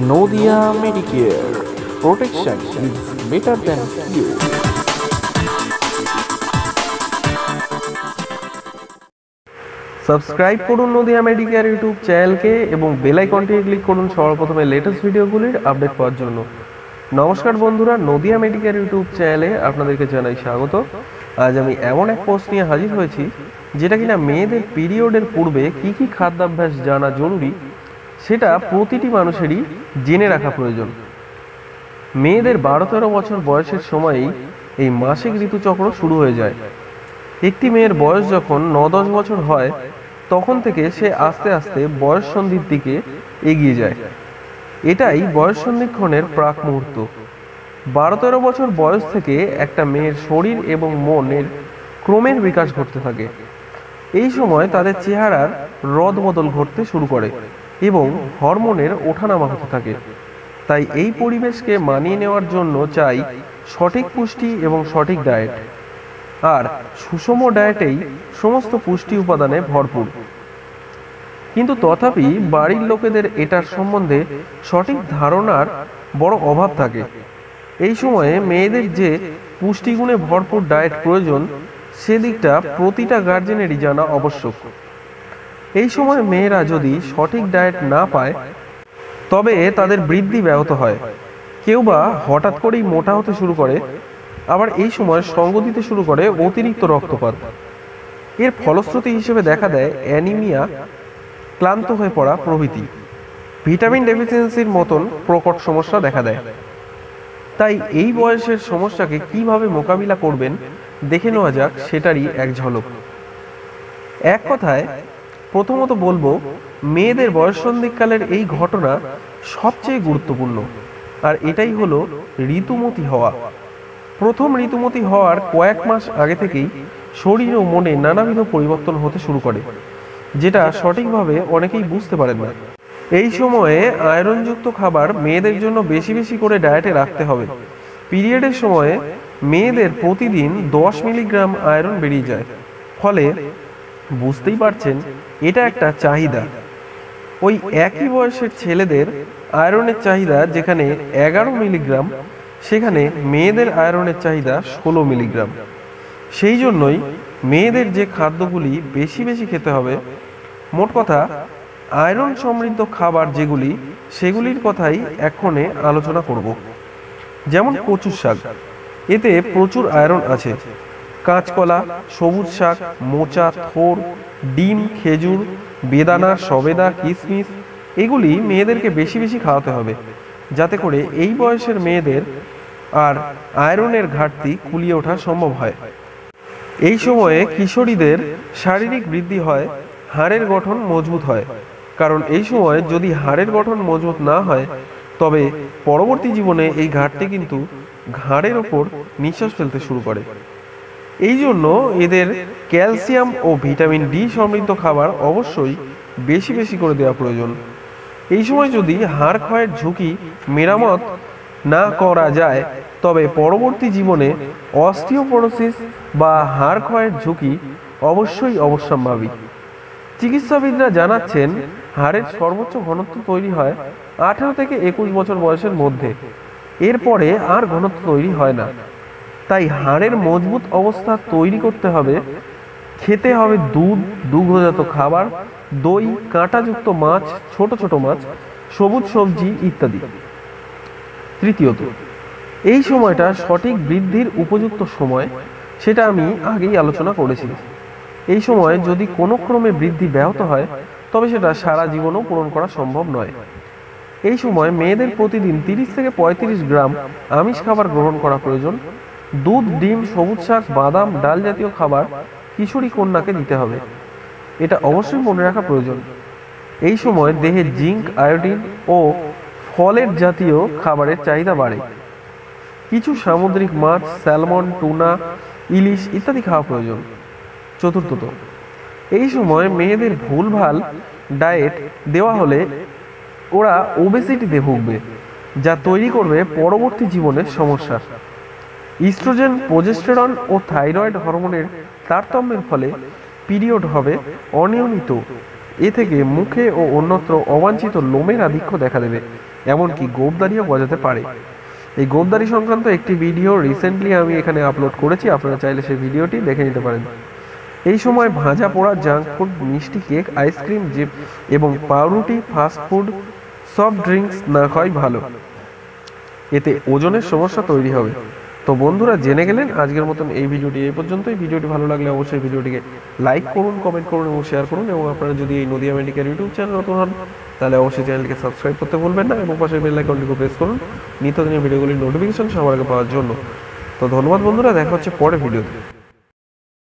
Nodia Medicare. Protection is better than cure. Subscribe করুন Nadia Medicare YouTube চ্যানেলকে এবং bell আইকনটি ক্লিক করুন সবার প্রথমে লেটেস্ট ভিডিওগুলির আপডেট পাওয়ার জন্য নমস্কার বন্ধুরা নদিয়া মেডিকেয়ার ইউটিউব চ্যানেলে আপনাদেরকে জানাই স্বাগত আজ আমি এমন এক পোস্ট নিয়ে হাজির হয়েছি, যেটা কিনা মেয়েদের পিরিয়ডের পূর্বে কি কি খাদ্যাভ্যাস জানা জরুরি, সেটা প্রতিটি মানুষেরই জেনে রাখা প্রয়োজন। মেয়েদের বারো তেরো বছর বয়সের সময়েই এই মাসিক ঋতুচক্র শুরু হয়ে যায়। একটি মেয়ের বয়স যখন ন দশ বছর হয়, তখন থেকে সে আস্তে আস্তে বয়স সন্ধির দিকে এগিয়ে যায়। এটাই বয়স সন্ধিক্ষণের প্রাক মুহূর্ত। বারো তেরো বছর বয়স থেকে একটা মেয়ের শরীর এবং মনের ক্রমের বিকাশ ঘটতে থাকে। এই সময় তাদের চেহারার রদ বদল ঘটতে শুরু করে এবং হরমোনের ওঠানামা হতে থাকে। তাই এই পরিবেশকে মানিয়ে নেওয়ার জন্য চাই সঠিক পুষ্টি এবং সঠিক ডায়েট। আর সুষম ডায়েটেই সমস্ত পুষ্টি উপাদানে ভরপুর। কিন্তু তথাপি বাড়ির লোকেদের এটার সম্বন্ধে সঠিক ধারণার বড় অভাব থাকে। এই সময়ে মেয়েদের যে পুষ্টিগুণে ভরপুর ডায়েট প্রয়োজন, সেদিকটা প্রতিটা গার্জেনেরই জানা আবশ্যক। এই সময় মেয়েরা যদি সঠিক ডায়েট না পায়, তবে তাদের বৃদ্ধি ব্যাহত হয়। কেউ বা হঠাৎ করেই মোটা হতে শুরু করে, আবার এই সময় সঙ্গ দিতে শুরু করে অতিরিক্ত রক্তপাত। এর ফলশ্রুতি হিসেবে দেখা দেয় অ্যানিমিয়া, ক্লান্ত হয়ে পড়া প্রভৃতি। ভিটামিন ডেফিসিয়েন্সির মতন প্রকট সমস্যা দেখা দেয়। তাই এই বয়সের সমস্যাকে কীভাবে মোকাবিলা করবেন দেখে নেওয়া যাক, সেটারই এক ঝলক। এক কথায়, প্রথমত বলব, মেয়েদের বয়ঃসন্ধিকালের এই ঘটনা সবচেয়ে গুরুত্বপূর্ণ। আর এটাই হলো ঋতুমতি হওয়া। প্রথম ঋতুমতি হওয়ার কয়েক মাস আগে থেকেই শরীর ও মনে নানাবিধ পরিবর্তন হতে শুরু করে, যেটা সঠিকভাবে অনেকেই বুঝতে পারেন না। এই সময়ে আয়রনযুক্ত খাবার মেয়েদের জন্য বেশি বেশি করে ডায়েটে রাখতে হবে। পিরিয়ডের সময়ে মেয়েদের প্রতিদিন দশ মিলিগ্রাম আয়রন বেরিয়ে যায়। ফলে বুঝতেই পারছেন, এটা একটা চাহিদা। ওই একই বয়সের ছেলেদের আয়রনের চাহিদা যেখানে এগারো মিলিগ্রাম, সেখানে মেয়েদের আয়রনের চাহিদা ষোলো মিলিগ্রাম। সেই জন্যই মেয়েদের যে খাদ্যগুলি বেশি বেশি খেতে হবে, মোট কথা আয়রন সমৃদ্ধ খাবার যেগুলি, সেগুলির কথাই এক্ষণে আলোচনা করব। যেমন কচুর শাক। এতে প্রচুর আয়রন আছে। কাঁচকলা, সবুজ শাক, মোচা, থোর, ডিম, খেজুর, বেদানা, সবেদা কিশমিশ এগুলি মেয়েদেরকে বেশি বেশি খাওয়াতে হবে। যাতে করে এই বয়সের মেয়েদের আর আয়রনের ঘাটতি কুলিয়ে ওঠা সম্ভব হয়। এই সময়ে কিশোরীদের শারীরিক বৃদ্ধি হয়, হাড়ের গঠন মজবুত হয়। কারণ এই সময় যদি হাড়ের গঠন মজবুত না হয়, তবে পরবর্তী জীবনে এই ঘাটতি কিন্তু ঘাড়ের ওপর নিঃশ্বাস ফেলতে শুরু করে। এই জন্য এদের ক্যালসিয়াম ও ভিটামিন ডি সমৃদ্ধ খাবার অবশ্যই বেশি বেশি করে দেওয়া প্রয়োজন। এই সময় যদি হাড় ক্ষয়ের ঝুঁকি মেরামত না করা যায়, তবে পরবর্তী জীবনে অস্টিওপোরোসিস বা হাড় ক্ষয়ের ঝুঁকি অবশ্যই অবশ্যম্ভাবী। চিকিৎসাবিদরা জানাচ্ছেন হাড়ের সর্বোচ্চ ঘনত্ব তৈরি হয় আঠেরো থেকে একুশ বছর বয়সের মধ্যে। এরপরে আর ঘনত্ব তৈরি হয় না। তাই হাড়ের মজবুত অবস্থা তৈরি করতে হবে। খেতে হবে দুধ, দুগ্ধজাত খাবার, দই, কাঁটাযুক্ত মাছ, ছোট ছোট মাছ, সবুজ সবজি ইত্যাদি। তৃতীয়ত, এই সময়টা সঠিক বৃদ্ধির উপযুক্ত সময়, সেটা আমি আগেই আলোচনা করেছি। এই সময় যদি কোনো ক্রমে বৃদ্ধি ব্যাহত হয় তবে সেটা সারা জীবনও পূরণ করা সম্ভব নয়। এই সময় মেয়েদের প্রতিদিন তিরিশ থেকে পঁয়ত্রিশ গ্রাম আমিষ খাবার গ্রহণ করা প্রয়োজন। দুধ, ডিম, সবুজ শাক, বাদাম, ডাল জাতীয় খাবার, কিশোরী কন্যাকে দিতে হবে। এটা অবশ্যই মনে রাখা প্রয়োজন। এই সময় দেহে জিঙ্ক, আয়োডিন ও ফলের জাতীয় খাবারের চাহিদা বাড়ে। কিছু সামুদ্রিক মাছ, স্যালমন, টুনা, ইলিশ ইত্যাদি খাওয়া প্রয়োজন। চতুর্থত এই সময় মেয়েদের ভুলভাল ডায়েট দেওয়া হলে ওরা ওবেসিটিতে ভুগবে, যা তৈরি করবে পরবর্তী জীবনের সমস্যা। ইস্ট্রোজেন প্রোজেস্টেরন ও থাইরয়েড হরমোনের তারতম্যের ফলে পিরিয়ড হবে অনিয়মিত। এ থেকে মুখে ও অন্যত্র অবাঞ্ছিত লোমের আধিক্য দেখা দেবে, এমনকি গোপদারিও বজাতে পারে। এই গোপদারি সংক্রান্ত একটি ভিডিও রিসেন্টলি আমি এখানে আপলোড করেছি, আপনারা চাইলে সেই ভিডিওটি দেখে নিতে পারেন। এই সময় ভাজা পোড়া জাঙ্ক ফুড মিষ্টি কেক আইসক্রিম জিপ এবং পাউরুটি ফাস্ট ফুড সফট ড্রিঙ্কস না খাওয়াই ভালো। এতে ওজনের সমস্যা তৈরি হবে। তো বন্ধুরা, জেনে গেলেন আজকের মতন এই ভিডিওটি এই পর্যন্তই। ভিডিওটি ভালো লাগলে অবশ্যই ভিডিওটিকে লাইক করুন কমেন্ট করুন এবং শেয়ার করুন এবং আপনারা যদি এই নদিয়া মেডিকেল ইউটিউব চ্যানেল নতুন হন, তাহলে অবশ্যই চ্যানেলকে সাবস্ক্রাইব করতে ভুলবেন না এবং পাশের বেল আইকনটিকে প্রেস করুন। নিত্যদিনের ভিডিওগুলির নোটিফিকেশন সবার আগে পাওয়ার জন্য। তো ধন্যবাদ বন্ধুরা, দেখা হচ্ছে পরে ভিডিওতে।